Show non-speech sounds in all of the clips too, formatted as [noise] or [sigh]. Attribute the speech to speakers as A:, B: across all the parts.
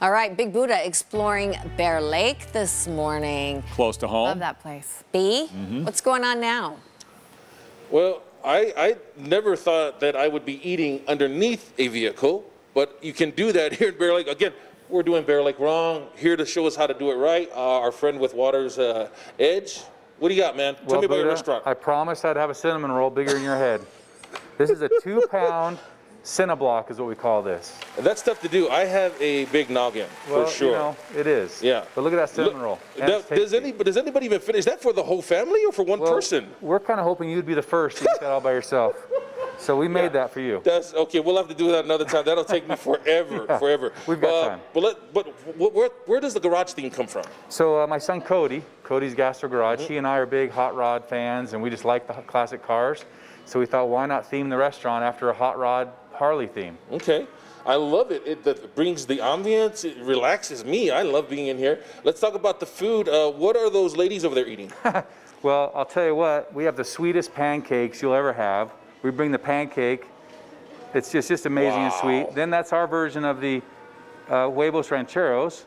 A: All right, Big Budah exploring Bear Lake this morning.
B: Close to home.
C: Love that place.
A: B,
B: Mm-hmm.
A: what's going on now?
D: Well, I, I never thought that I would be eating underneath a vehicle, but you can do that [laughs] here in Bear Lake. Again, we're doing Bear Lake wrong. Here to show us how to do it right, uh, our friend with Water's uh, Edge. What do you got, man? Tell
E: Well,
D: me about your restaurant.
E: I promised I'd have a cinnamon roll bigger in your head. This is a two pound Cinnablock is what we call this.
D: That's tough to do. I have a big noggin,
E: Well,
D: for sure.
E: you know, it is.
D: Yeah.
E: But look at that cinnamon
D: Look,
E: roll.
D: Does, any, does anybody even finish? Is that for the whole family or for one
E: Well,
D: person?
E: We're kind of hoping you'd be the first to eat that all by yourself. So we made [laughs] that for you.
D: That's okay. We'll have to do that another time. That'll take me [laughs] forever,
E: Yeah,
D: forever.
E: we've got
D: Uh,
E: time.
D: But let, but where, where does the garage theme come from?
E: So uh, my son Cody, Cody's Gastro Garage,
D: Mm-hmm.
E: he and I are big hot rod fans, and we just like the classic cars. So we thought, why not theme the restaurant after a hot rod Harley theme?
D: Okay. I love it. It that brings the ambience. It relaxes me. I love being in here. Let's talk about the food. Uh, what are those ladies over there eating? [laughs]
E: Well, I'll tell you what, we have the sweetest pancakes you'll ever have. We bring the pancake. It's just, just amazing and sweet. Then that's our version of the uh, huevos rancheros.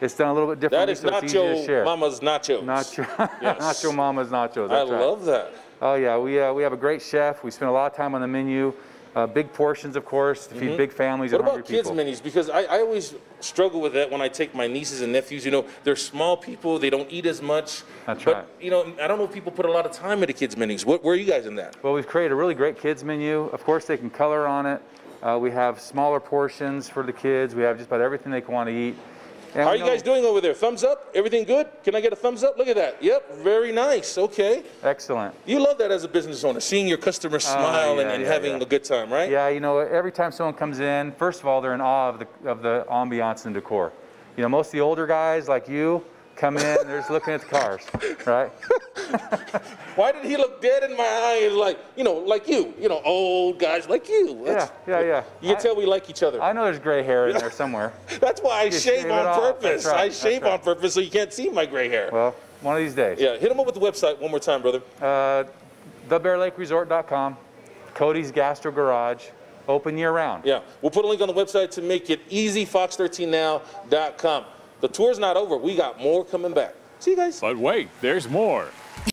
E: It's done a little bit
D: that
E: differently,
D: is
E: so it's easier to
D: Nacho
E: share.
D: Mama's nachos.
E: Nacho, [laughs]
D: Yes.
E: Nacho Mama's nachos.
D: I
E: That's right.
D: love that.
E: Oh yeah, we uh, we have a great chef. We spend a lot of time on the menu. Uh, big portions, of course, to feed big families.
D: What about kids'
E: people.
D: menus? Because I, I always struggle with that when I take my nieces and nephews. You know, they're small people. They don't eat as much.
E: That's
D: but,
E: right.
D: You know, I don't know if people put a lot of time into kids' menus. What, where are you guys in that?
E: Well, we've created a really great kids menu. Of course, they can color on it. Uh, we have smaller portions for the kids. We have just about everything they can want to eat. And
D: How are you guys doing over there? Thumbs up? Everything good? Can I get a thumbs up? Look at that. Yep, very nice. Okay.
E: Excellent.
D: You love that as a business owner, seeing your customers ah, smile and,
E: Oh, yeah,
D: and
E: yeah,
D: having
E: yeah.
D: a good time, right?
E: Yeah, you know, every time someone comes in, first of all, they're in awe of the of the ambiance and decor. You know, most of the older guys like you come in, they're just looking at the cars, right? [laughs]
D: Why did he look dead in my eye and like, you know, like you, you know, old guys like you?
E: Yeah,
D: That's-
E: yeah, yeah.
D: You can
E: I-
D: tell we like each other.
E: I know there's gray hair in there somewhere. [laughs]
D: That's why I shave
E: shave
D: on purpose.
E: Right,
D: I shave
E: right.
D: on purpose so you can't see my gray hair.
E: Well, one of these days.
D: yeah, hit him up with the website one more time, brother.
E: Uh, TheBearLakeResort.com, Cody's Gastro Garage, open year round.
D: Yeah, we'll put a link on the website to make it easy, fox13now.com. The tour's not over. We got more coming back. See you guys.
B: But wait, there's more.